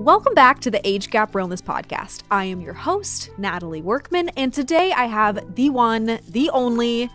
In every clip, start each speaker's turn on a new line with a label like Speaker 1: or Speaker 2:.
Speaker 1: Welcome back to the Age Gap Realness Podcast. I am your host, Natalie Workman, and today I have the one, the only,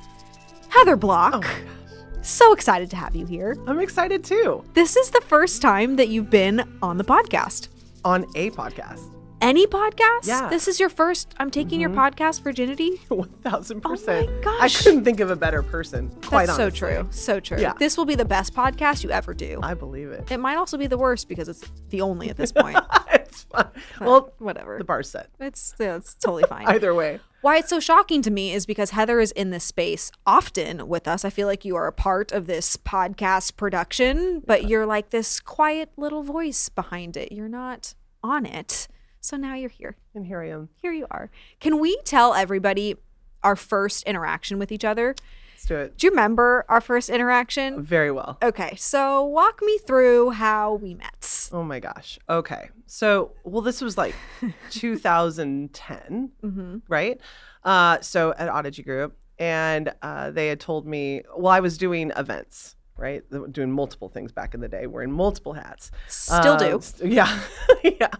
Speaker 1: Heather Block.
Speaker 2: Oh.
Speaker 1: So excited to have you here.
Speaker 2: I'm excited too.
Speaker 1: This is the first time that you've been on the podcast.
Speaker 2: On a podcast.
Speaker 1: Any podcast?
Speaker 2: Yeah.
Speaker 1: This is your first. I'm taking your mm-hmm. podcast virginity.
Speaker 2: 1000%.
Speaker 1: Oh my gosh!
Speaker 2: I couldn't think of a better person. Quite
Speaker 1: That's
Speaker 2: honestly.
Speaker 1: so true. So true.
Speaker 2: Yeah.
Speaker 1: This will be the best podcast you ever do.
Speaker 2: I believe it.
Speaker 1: It might also be the worst because it's the only at this point.
Speaker 2: it's fun. Well,
Speaker 1: Whatever.
Speaker 2: the bar's set.
Speaker 1: It's yeah, it's totally fine.
Speaker 2: Either way.
Speaker 1: Why it's so shocking to me is because Heather is in this space often with us. I feel like you are a part of this podcast production, but you're like this quiet little voice behind it. You're not on it. So now you're here.
Speaker 2: And here I am.
Speaker 1: Here you are. Can we tell everybody our first interaction with each other?
Speaker 2: Let's do it.
Speaker 1: Do you remember our first interaction?
Speaker 2: Very well.
Speaker 1: Okay, so walk me through how we met.
Speaker 2: Oh my gosh. Okay. So, well, this was like 2010,
Speaker 1: Mm-hmm.
Speaker 2: right? Uh, so at Audigy Group, and uh, they had told me, well, I was doing events, right? Doing multiple things back in the day, wearing multiple hats.
Speaker 1: Still
Speaker 2: Um,
Speaker 1: do.
Speaker 2: st- yeah. yeah.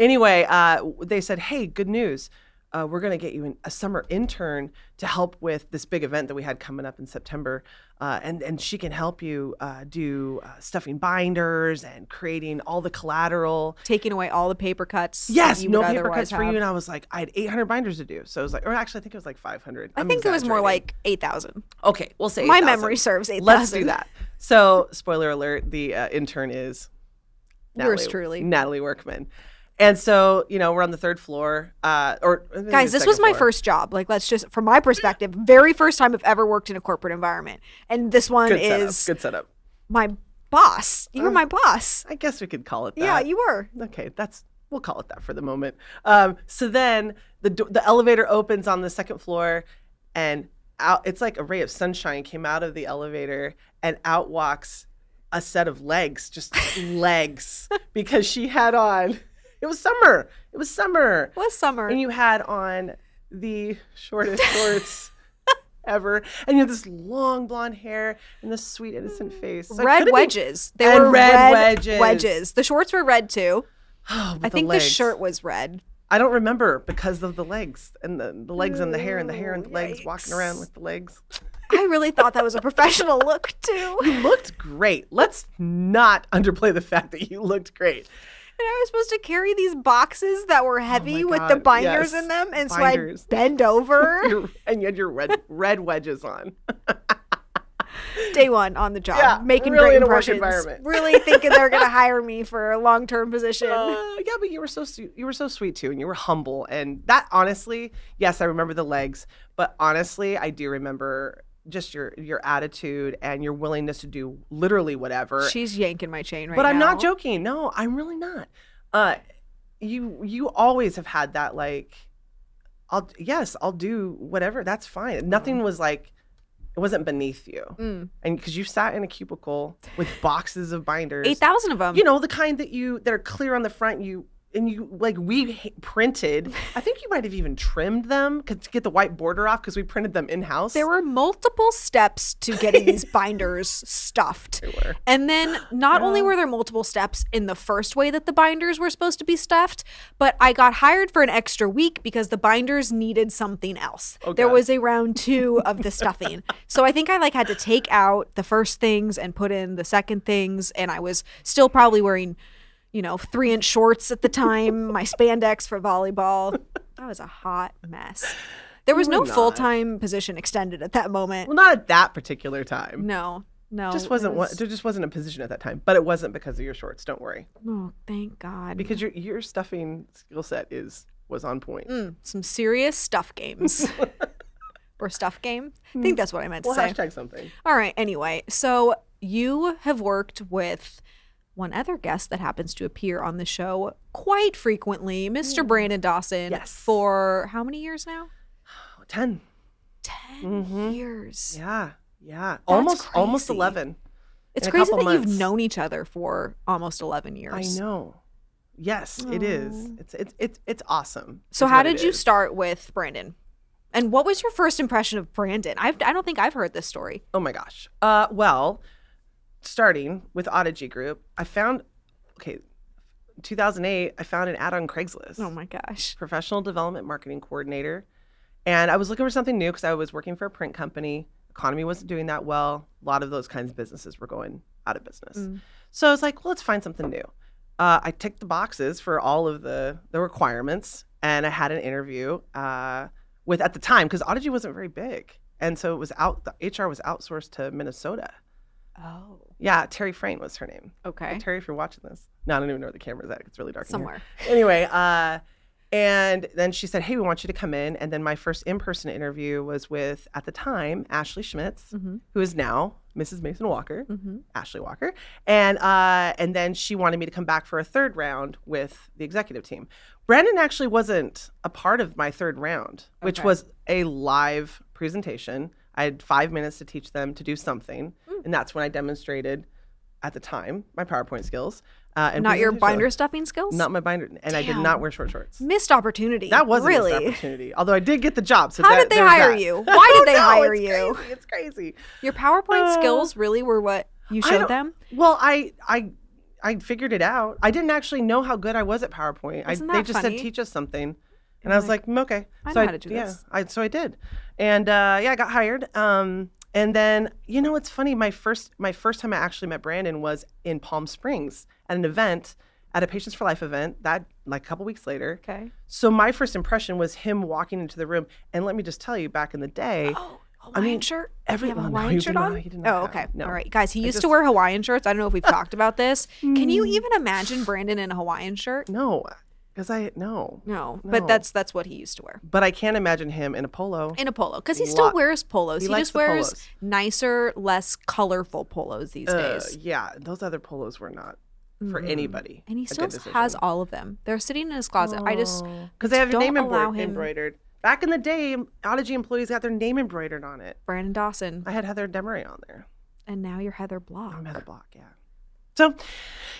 Speaker 2: Anyway, uh, they said, hey, good news. Uh, we're going to get you an, a summer intern to help with this big event that we had coming up in September. Uh, and, and she can help you uh, do uh, stuffing binders and creating all the collateral.
Speaker 1: Taking away all the paper cuts.
Speaker 2: Yes, no paper cuts for you. And I was like, I had 800 binders to do. So it was like, or actually, I think it was like 500.
Speaker 1: I
Speaker 2: I'm
Speaker 1: think it was more like 8,000.
Speaker 2: Okay, we'll say
Speaker 1: My
Speaker 2: 8,000.
Speaker 1: memory serves 8,000.
Speaker 2: Let's do that. So, spoiler alert: the uh, intern is
Speaker 1: Yours truly.
Speaker 2: Natalie Workman. And so, you know, we're on the third floor. Uh, or it
Speaker 1: Guys, this was my
Speaker 2: floor.
Speaker 1: first job. Like, let's just, from my perspective, very first time I've ever worked in a corporate environment. And this one
Speaker 2: Good setup.
Speaker 1: is
Speaker 2: Good setup.
Speaker 1: my boss. You were
Speaker 2: Uh,
Speaker 1: my boss.
Speaker 2: I guess we could call it that.
Speaker 1: Yeah, you were.
Speaker 2: Okay, that's we'll call it that for the moment. Um, so then the the elevator opens on the second floor, and out it's like a ray of sunshine came out of the elevator, and out walks a set of legs, just legs, because she had on. It was summer. It was summer,
Speaker 1: It was summer.
Speaker 2: and you had on the shortest shorts. Ever and you have this long blonde hair and this sweet innocent face. So
Speaker 1: red
Speaker 2: been-
Speaker 1: wedges. They
Speaker 2: And
Speaker 1: were
Speaker 2: red wedges.
Speaker 1: wedges. The shorts were red too.
Speaker 2: Oh,
Speaker 1: I think the, shirt was red.
Speaker 2: I don't remember because of the legs and the, the legs and the hair and the hair and the
Speaker 1: Ooh,
Speaker 2: legs walking around with the legs.
Speaker 1: I really thought that was a professional look too.
Speaker 2: You looked great. Let's not underplay the fact that you looked great.
Speaker 1: And I was supposed to carry these boxes that were heavy with the
Speaker 2: Oh
Speaker 1: binders
Speaker 2: yes.
Speaker 1: in them, and
Speaker 2: Binders.
Speaker 1: so I bend over.
Speaker 2: Your- and you had your red red wedges on.
Speaker 1: day one on the job,
Speaker 2: Yeah,
Speaker 1: making
Speaker 2: really
Speaker 1: great
Speaker 2: in a work
Speaker 1: impressions,
Speaker 2: environment.
Speaker 1: really thinking they're going to hire me for a long term position.
Speaker 2: Uh, yeah, but you were so you were so sweet too, and you were humble. And that honestly, yes, I remember the legs, but honestly, I do remember just your your attitude and your willingness to do literally whatever.
Speaker 1: She's yanking my chain right now.
Speaker 2: but I'm not joking. No, I'm really not. Uh, you you always have had that like, I'll yes, I'll do whatever. That's fine. Nothing was like, it wasn't beneath you,
Speaker 1: Mm.
Speaker 2: and because you sat in a cubicle with boxes of binders,
Speaker 1: Eight thousand of them.
Speaker 2: you know the kind that you that are clear on the front. You and you like we printed. I think you might have even trimmed them to get the white border off because we printed them in house.
Speaker 1: there were multiple steps to getting these binders stuffed. And then not only were there multiple steps in the first way that the binders were supposed to be stuffed, but I got hired for an extra week because the binders needed something else.
Speaker 2: Oh,
Speaker 1: there was a round 2 of the stuffing. so I think I like had to take out the first things and put in the second things and I was still probably wearing you know, three inch shorts at the time, my spandex for volleyball. That was a hot mess. There was no full time position extended at that moment.
Speaker 2: well, not at that particular time.
Speaker 1: No, no.
Speaker 2: just wasn't
Speaker 1: was-
Speaker 2: there just wasn't a position at that time but it wasn't because of your shorts don't worry
Speaker 1: Oh, thank God.
Speaker 2: because your your stuffing skill set is was on point
Speaker 1: Mm, some serious stuff games. or stuff game. I think that's what I meant to
Speaker 2: Hmm.
Speaker 1: say.
Speaker 2: hashtag something
Speaker 1: All right. Anyway, so you have worked with one other guest that happens to appear on the show quite frequently, Mr. Brandon Dawson,
Speaker 2: Hmm. Yes.
Speaker 1: for how many years now?
Speaker 2: 10
Speaker 1: 10
Speaker 2: Mhm.
Speaker 1: years.
Speaker 2: yeah yeah almost almost
Speaker 1: crazy.
Speaker 2: 11
Speaker 1: It's crazy that
Speaker 2: couple
Speaker 1: you've known each other for almost 11 years.
Speaker 2: i know yes it is it's it's it's, it's awesome
Speaker 1: So, how did you
Speaker 2: is.
Speaker 1: start with Brandon? And what was your first impression of Brandon? I've, I don't think I've heard this story.
Speaker 2: oh my gosh uh well starting with Audigy Group, I found okay, 2008, I found an ad on Craigslist.
Speaker 1: Oh my gosh.
Speaker 2: Professional development marketing coordinator. And I was looking for something new because I was working for a print company. Economy wasn't doing that well. A lot of those kinds of businesses were going out of business.
Speaker 1: Mm.
Speaker 2: So I was like, well, let's find something new. Uh, I ticked the boxes for all of the, the requirements and I had an interview uh, with, at the time, because Audigy wasn't very big. And so it was out, the HR was outsourced to Minnesota.
Speaker 1: Oh.
Speaker 2: Yeah, Terry Frayne was her name.
Speaker 1: Okay.
Speaker 2: Terry, if you're watching this. No, I don't even know where the camera's at. It's really dark in here
Speaker 1: Somewhere.
Speaker 2: anyway, uh, and then she said, "Hey, we want you to come in." And then my first in-person interview was with, at the time, Ashley Schmitz,
Speaker 1: Mm-hmm.
Speaker 2: who is now Mrs. Mason Walker,
Speaker 1: Mm-hmm.
Speaker 2: Ashley Walker, and uh, and then she wanted me to come back for a third round with the executive team. Brandon actually wasn't a part of my third round, which
Speaker 1: Okay.
Speaker 2: was a live presentation. I had five minutes to teach them to do something. and that's when I demonstrated, at the time, my PowerPoint skills. Uh, and
Speaker 1: Not your binder stuffing skills?
Speaker 2: not my binder, and I did not wear short shorts.
Speaker 1: Missed opportunity.
Speaker 2: That was
Speaker 1: really.
Speaker 2: a missed opportunity. Although I did get the job. So
Speaker 1: How
Speaker 2: that-
Speaker 1: did they hire
Speaker 2: that.
Speaker 1: you? Why did they
Speaker 2: know,
Speaker 1: hire
Speaker 2: it's
Speaker 1: you?
Speaker 2: Crazy. It's crazy.
Speaker 1: Your PowerPoint
Speaker 2: Uh,
Speaker 1: skills really were what you showed them?
Speaker 2: Well, I I I figured it out. I didn't actually know how good I was at PowerPoint. I, they just
Speaker 1: funny?
Speaker 2: said teach us something, and
Speaker 1: You're
Speaker 2: I was
Speaker 1: like,
Speaker 2: like, okay.
Speaker 1: I
Speaker 2: so
Speaker 1: know how to do
Speaker 2: yeah,
Speaker 1: this.
Speaker 2: I so I did, and uh, yeah, I got hired. Um, and then you know, it's funny. My first my first time I actually met Brandon was in Palm Springs at an event at a Patients for Life event. That like a couple weeks later.
Speaker 1: Okay.
Speaker 2: So my first impression was him walking into the room, and let me just tell you, back in the day,
Speaker 1: Oh, Hawaiian
Speaker 2: mean,
Speaker 1: shirt?
Speaker 2: every-
Speaker 1: Did have a
Speaker 2: well, no,
Speaker 1: Hawaiian
Speaker 2: he
Speaker 1: shirt on?
Speaker 2: not- he did not
Speaker 1: oh,
Speaker 2: have-
Speaker 1: okay.
Speaker 2: no.
Speaker 1: All right. Guys, he used
Speaker 2: just-
Speaker 1: to wear Hawaiian shirts. I don't know if we've talked about this. Can you
Speaker 2: Mm.
Speaker 1: even imagine Brandon in a Hawaiian shirt?
Speaker 2: no, because I no,
Speaker 1: No, but that's that's what he used to wear.
Speaker 2: but I can't imagine him in a polo.
Speaker 1: In a polo, because he still
Speaker 2: Lot-
Speaker 1: wears polos.
Speaker 2: he
Speaker 1: He,
Speaker 2: likes
Speaker 1: just
Speaker 2: the
Speaker 1: wears
Speaker 2: polos.
Speaker 1: nicer, less colorful polos these
Speaker 2: Uh,
Speaker 1: days.
Speaker 2: yeah, those other polos were not for anybody.
Speaker 1: And he still has all of them. They're sitting in his closet. I just
Speaker 2: because they have your
Speaker 1: don't
Speaker 2: name
Speaker 1: allow him-
Speaker 2: embroidered. Back in the day, Audigy employees got their name embroidered on it.
Speaker 1: Brandon Dawson,
Speaker 2: I had Heather Demery on there.
Speaker 1: and now you're Heather Block.
Speaker 2: I'm Heather Block, yeah. So,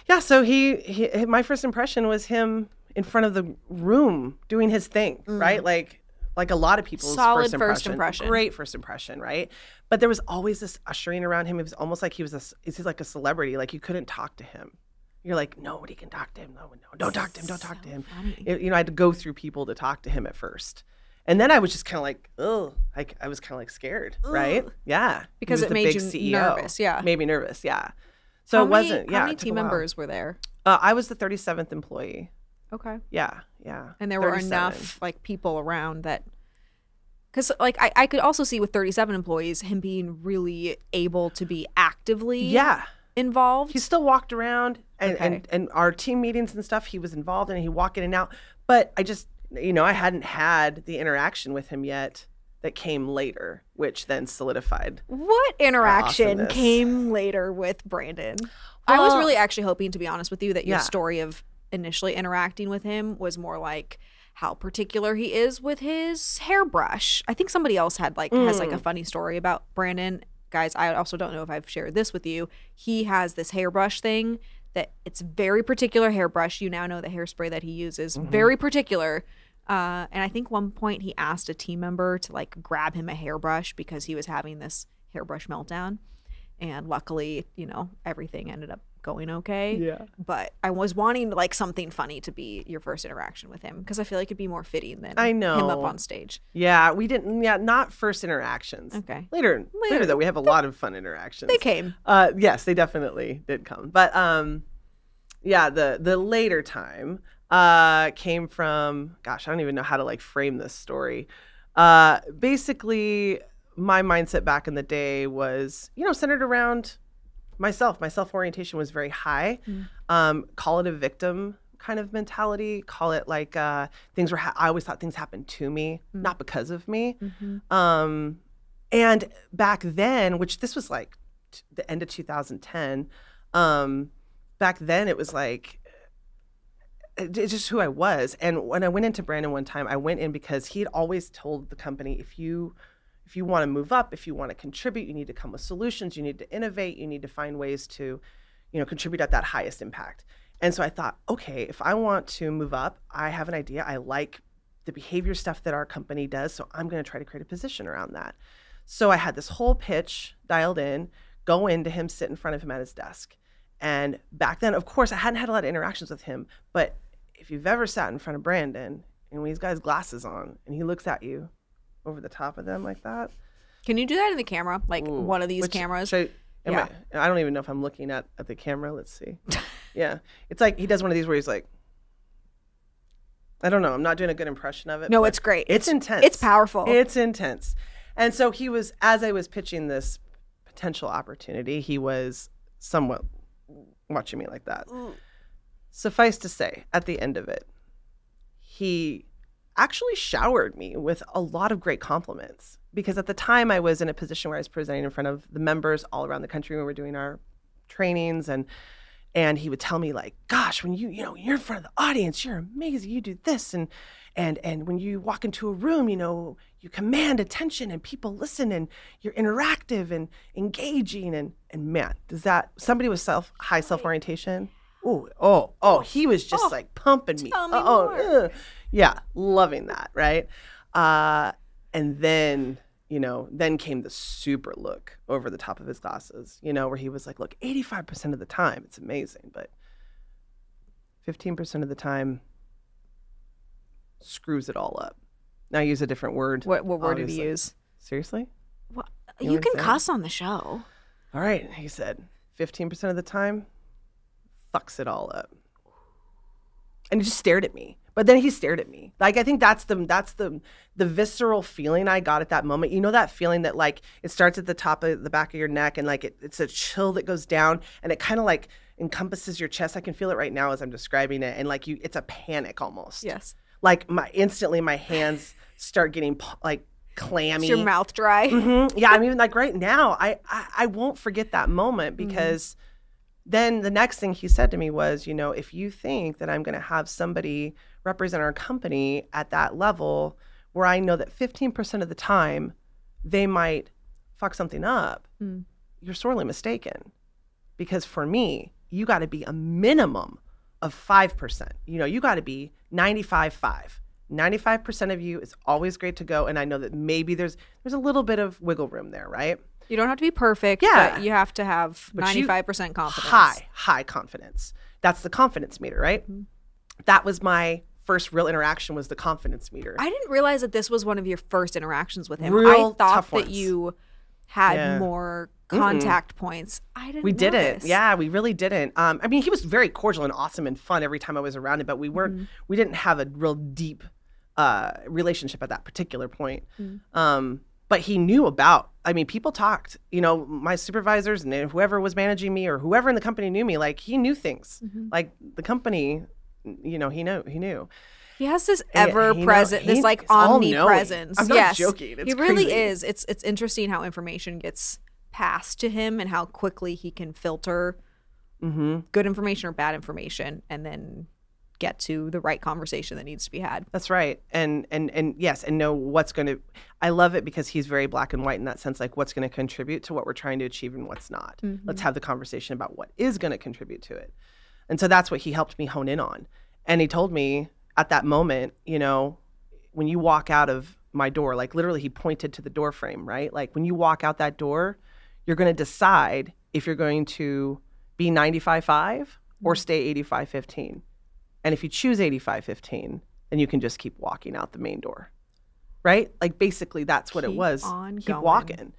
Speaker 2: yeah, so he, he my first impression was him in front of the room doing his thing, right? Like like a lot of people's
Speaker 1: Mm. Solid
Speaker 2: first impression.
Speaker 1: first impression.
Speaker 2: Great first impression, right? But there was always this ushering around him. It was almost like he was a he's like a celebrity. Like you couldn't talk to him. You're like nobody can talk to him. No, no, don't talk to him. Don't talk to him. It- you know, I had to go through people to talk to him at first. And then I was just kind of like, oh, like I was kind of like scared, right? Yeah,
Speaker 1: Because it made you
Speaker 2: CEO.
Speaker 1: nervous, yeah.
Speaker 2: made me nervous. Yeah, so
Speaker 1: How
Speaker 2: it
Speaker 1: many-
Speaker 2: wasn't. Yeah,
Speaker 1: How many team members were there?
Speaker 2: Uh, I was the 37th employee.
Speaker 1: Okay.
Speaker 2: Yeah, yeah.
Speaker 1: And there were enough like people around that because like I, I could also see with 37 employees him being really able to be actively
Speaker 2: Yeah,
Speaker 1: involved
Speaker 2: he still walked around and,
Speaker 1: Okay.
Speaker 2: and and our team meetings and stuff. He was involved and he walked in and out. But I just, you know, I hadn't had the interaction with him yet that came later, which then solidified.
Speaker 1: what interaction came later with brandon i was really actually hoping to be honest with you that your
Speaker 2: Yeah.
Speaker 1: story of initially interacting with him was more like how particular he is with his hairbrush. I think somebody else had like has like a
Speaker 2: Mm.
Speaker 1: funny story about brandon. Guys i also don't know if i've shared this with you. He has this hairbrush thing that it's very particular hairbrush. You now know the hairspray that he uses.
Speaker 2: Mm-hmm.
Speaker 1: very particular. Uh, and i think one point he asked a team member to like grab him a hairbrush because he was having this hairbrush meltdown. And luckily you know everything ended up going okay
Speaker 2: Yeah.
Speaker 1: but i was wanting like something funny to be your first interaction with him because i feel like it'd be more fitting than
Speaker 2: I know
Speaker 1: him up on stage
Speaker 2: Yeah, we didn't. Yeah, not first interactions.
Speaker 1: okay
Speaker 2: Later, later,
Speaker 1: Later.
Speaker 2: though, we have a lot of fun interactions.
Speaker 1: they came
Speaker 2: Uh, yes, they definitely did come. But um, yeah, the the later time uh came from gosh, I don't even know how to like frame this story. Uh, basically, my mindset back in the day was you know centered around myself. My self orientation was very high.
Speaker 1: Mm.
Speaker 2: Um, call it a victim kind of mentality. Call it like uh, things were. Ha- I always thought things happened to me,
Speaker 1: Mm.
Speaker 2: not because of me.
Speaker 1: Mhm.
Speaker 2: Um, and back then, which this was like t- the end of 2010, um, back then it was like it's just who I was. And when I went into Brandon one time, I went in because he had always told the company if you if you want to move up, if you want to contribute, you need to come with solutions, you need to innovate, you need to find ways to, you know, contribute at that highest impact. And so I thought, okay, if I want to move up, I have an idea. I like the behavior stuff that our company does, so I'm going to try to create a position around that. So I had this whole pitch dialed in, go into him, sit in front of him at his desk. And back then, of course, I hadn't had a lot of interactions with him. But if you've ever sat in front of Brandon and when he's got his glasses on and he looks at you over the top of them like that,
Speaker 1: Can you do that in the camera? Like
Speaker 2: Ooh.
Speaker 1: one of these
Speaker 2: Which-
Speaker 1: cameras?
Speaker 2: I,
Speaker 1: Yeah.
Speaker 2: I, I don't even know if I'm looking at, at the camera. Let's see. yeah. It's like he does one of these where he's like, I don't know. I'm not doing a good impression of it.
Speaker 1: no, it's great.
Speaker 2: it's intense.
Speaker 1: It's powerful.
Speaker 2: It's intense. And so he was, as I was pitching this potential opportunity, he was somewhat watching me like that. Suffice to say, at the end of it, he actually showered me with a lot of great compliments because at the time I was in a position where I was presenting in front of the members all around the country. When we were doing our trainings and and he would tell me like gosh when you you know you're in front of the audience you're amazing you do this and and and when you walk into a room you know you command attention and people listen and you're interactive and engaging. And and man does that somebody with self high self orientation oh oh oh he was just
Speaker 1: Oh,
Speaker 2: like pumping me.
Speaker 1: me
Speaker 2: oh
Speaker 1: more.
Speaker 2: Yeah loving that right uh and then you know then came the super look over the top of his glasses you know where he was like look 85% of the time it's amazing but 15% of the time screws it all up now use a different word
Speaker 1: what what word did he use?
Speaker 2: seriously
Speaker 1: What?
Speaker 2: You
Speaker 1: You, can cuss on the show.
Speaker 2: all right he said 15% of the time fucks it all up and he just stared at me but then he stared at me like i think that's the that's the the visceral feeling i got at that moment you know that feeling that like it starts at the top of the back of your neck and like it, it's a chill that goes down and it kind of like encompasses your chest i can feel it right now as i'm describing it and like you it's a panic almost
Speaker 1: Yes.
Speaker 2: like my instantly my hands start getting like clammy
Speaker 1: Is your mouth dry?
Speaker 2: Mhm. Yeah, I mean, like right now, I, I I won't forget that moment because then the next thing he said to me was, you know, if you think that I'm going to have somebody represent our company at that level, where I know that 15% of the time they might fuck something up,
Speaker 1: Mm.
Speaker 2: you're sorely mistaken. Because for me, you got to be a minimum of 5%. You know, you got to be 95 5. 95% of you is always great to go and I know that maybe there's there's a little bit of wiggle room there, right?
Speaker 1: You don't have to be perfect,
Speaker 2: Yeah.
Speaker 1: but you have to have
Speaker 2: But
Speaker 1: 95% confidence.
Speaker 2: High, high confidence. That's the confidence meter, right?
Speaker 1: Mm-hmm.
Speaker 2: That was my first real interaction was the confidence meter.
Speaker 1: I didn't realize that this was one of your first interactions with him.
Speaker 2: Real
Speaker 1: I thought that
Speaker 2: ones.
Speaker 1: you had
Speaker 2: Yeah.
Speaker 1: more contact points. I didn't
Speaker 2: we didn't.
Speaker 1: this.
Speaker 2: Yeah, we really didn't. Um, I mean, he was very cordial and awesome and fun every time I was around him, but we weren't.
Speaker 1: Mm-hmm.
Speaker 2: We didn't have a real deep uh, relationship at that particular point.
Speaker 1: Mm.
Speaker 2: Um, but he knew about. I mean, people talked. You know, my supervisors and whoever was managing me or whoever in the company knew me. Like he knew things.
Speaker 1: Mm-hmm.
Speaker 2: Like the company, you know, he knew. He knew.
Speaker 1: He has this ever
Speaker 2: he
Speaker 1: present, this like omnipresence.
Speaker 2: I'm not
Speaker 1: yes,
Speaker 2: joking. It's
Speaker 1: he really
Speaker 2: crazy.
Speaker 1: is. It's it's interesting how information gets passed to him and how quickly he can filter
Speaker 2: Mm-hmm.
Speaker 1: good information or bad information and then get to the right conversation that needs to be had.
Speaker 2: That's right. And and and yes, and know what's going to I love it because he's very black and white in that sense like what's going to contribute to what we're trying to achieve and what's not.
Speaker 1: Mm-hmm.
Speaker 2: Let's have the conversation about what is going to contribute to it. And so that's what he helped me hone in on. And he told me at that moment, you know, when you walk out of my door, like literally he pointed to the door frame, right? Like when you walk out that door, you're going to decide if you're going to be 95.5 or mm-hmm. stay 85.15. And if you choose 85.15, then you can just keep walking out the main door. Right? Like basically that's what it was.
Speaker 1: on
Speaker 2: keep
Speaker 1: going.
Speaker 2: walking.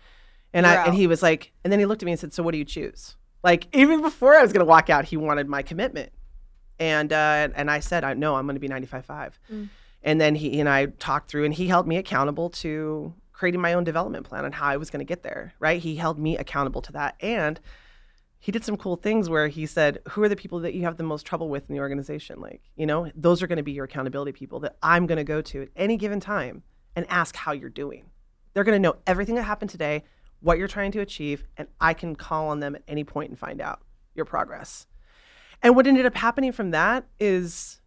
Speaker 2: And
Speaker 1: You're
Speaker 2: I and he was like, and then he looked at me and said, "So what do you choose?" Like even before I was going to walk out, he wanted my commitment. And uh and I said, "I no, I'm going to be 95.5."
Speaker 1: Mm.
Speaker 2: And then he and I talked through and he held me accountable to creating my own development plan and how I was going to get there, right? He held me accountable to that and he did some cool things where he said, "Who are the people that you have the most trouble with in the organization? Like, you know, those are going to be your accountability people that I'm going to go to at any given time and ask how you're doing. They're going to know everything that happened today, what you're trying to achieve, and I can call on them at any point and find out your progress." And what ended up happening from that is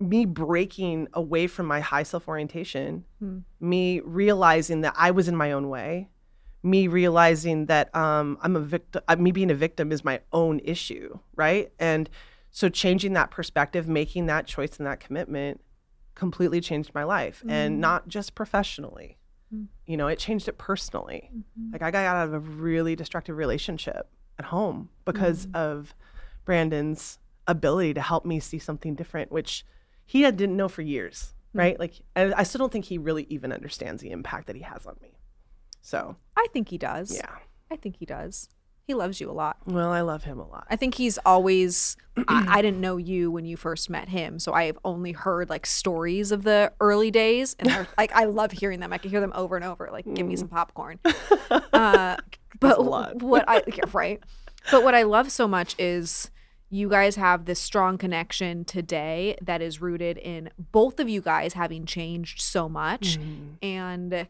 Speaker 2: me breaking away from my high self orientation,
Speaker 1: Hmm.
Speaker 2: me realizing that I was in my own way, me realizing that um, I'm a victim, uh, me being a victim is my own issue, right? And so changing that perspective, making that choice and that commitment completely changed my life and not just professionally.
Speaker 1: Mm.
Speaker 2: You know, it changed it personally.
Speaker 1: Mm-hmm.
Speaker 2: Like I got out of a really destructive relationship at home because
Speaker 1: Mm.
Speaker 2: of Brandon's ability to help me see something different, which he had, didn't know for years, right? Like, I, I still don't think he really even understands the impact that he has on me. So,
Speaker 1: I think he does.
Speaker 2: yeah.
Speaker 1: I think he does. He loves you a lot.
Speaker 2: Well, I love him a lot.
Speaker 1: I think he's always. I, I didn't know you when you first met him, so I have only heard like stories of the early days, and like I love hearing them. I can hear them over and over. Like, give me some popcorn. Uh, but what I yeah, right, but what I love so much is you guys have this strong connection today that is rooted in both of you guys having changed so much and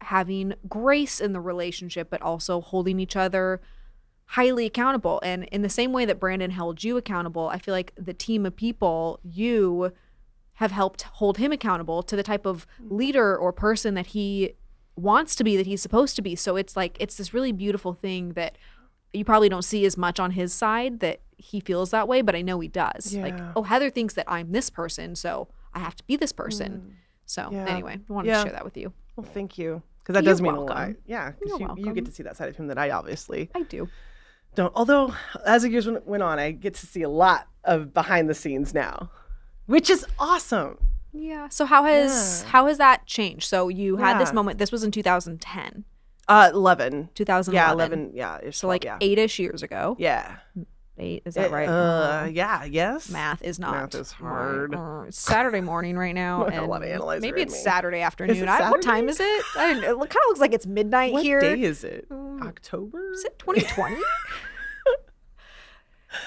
Speaker 1: having grace in the relationship, but also holding each other highly accountable. And in the same way that Brandon held you accountable, I feel like the team of people, you have helped hold him accountable to the type of leader or person that he wants to be, that he's supposed to be. So it's like, it's this really beautiful thing that you probably don't see as much on his side that he feels that way, but I know he does. Like, oh, Heather thinks that I'm this person, so I have to be this person. Mm. So
Speaker 2: Yeah.
Speaker 1: anyway, I wanted
Speaker 2: Yeah.
Speaker 1: to share that with you.
Speaker 2: Well, thank you. Because that
Speaker 1: You're
Speaker 2: does mean
Speaker 1: welcome.
Speaker 2: a lot. Yeah, because you, you get to see that side of him that I obviously
Speaker 1: I do.
Speaker 2: don't. Although, as the years went, went on, I get to see a lot of behind the scenes now, which is awesome.
Speaker 1: Yeah. So how has
Speaker 2: Yeah.
Speaker 1: how has that changed? So you had this moment. This was in 2010,
Speaker 2: Uh, 11.
Speaker 1: 2011.
Speaker 2: Yeah, 11. Yeah.
Speaker 1: So like
Speaker 2: 12,
Speaker 1: eight-ish years ago.
Speaker 2: yeah.
Speaker 1: Eight. Is that right?
Speaker 2: Uh, yeah, yes.
Speaker 1: Math is not.
Speaker 2: Math is hard.
Speaker 1: Uh, it's Saturday morning right now.
Speaker 2: I got a lot of
Speaker 1: and
Speaker 2: analyzer
Speaker 1: Maybe it's
Speaker 2: me.
Speaker 1: Saturday afternoon.
Speaker 2: it
Speaker 1: I, what time is it? I don't. It kind of looks like it's midnight
Speaker 2: What
Speaker 1: here.
Speaker 2: What day is it?
Speaker 1: Mm.
Speaker 2: October?
Speaker 1: Is it 2020?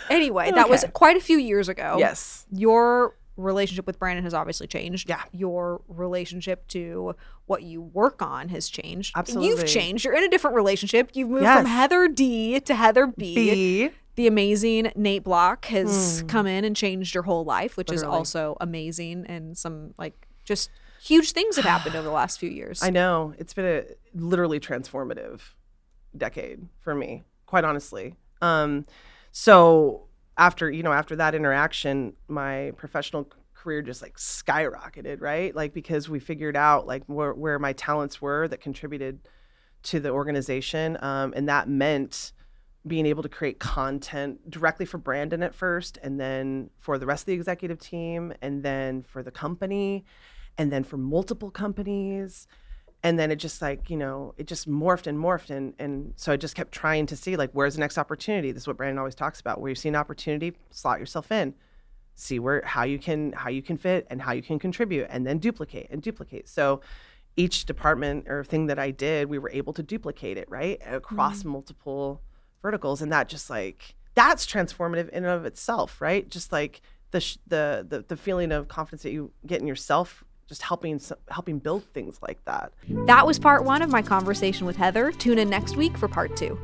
Speaker 1: anyway, that was quite a few years ago.
Speaker 2: Yes.
Speaker 1: Your relationship with Brandon has obviously changed.
Speaker 2: Yeah.
Speaker 1: Your relationship to what you work on has changed.
Speaker 2: Absolutely.
Speaker 1: You've changed. You're in a different relationship. You've moved
Speaker 2: Yes.
Speaker 1: from Heather D to Heather B.
Speaker 2: B.
Speaker 1: The amazing Nate Block has come in and changed your whole life, which is
Speaker 2: Hmm.
Speaker 1: Also amazing. And some like just huge things have happened over the last few years.
Speaker 2: I know. It's been a literally transformative decade for me, quite honestly. Um, so after, you know, after that interaction, my professional career just like skyrocketed, right? Like because we figured out like where, where my talents were that contributed to the organization. Um, and that meant being able to create content directly for Brandon at first, and then for the rest of the executive team, and then for the company, and then for multiple companies. And then it just like, you know, it just morphed and morphed. And, and so I just kept trying to see like, where's the next opportunity? This is what Brandon always talks about. Where you see an opportunity, slot yourself in see where how you can how you can fit and how you can contribute and then duplicate and duplicate so each department or thing that i did we were able to duplicate it right across mm-hmm. multiple verticals and that just like that's transformative in and of itself right just like the sh- the, the the feeling of confidence that you get in yourself just helping helping build things like that
Speaker 1: That was part one of my conversation with Heather. Tune in next week for part two.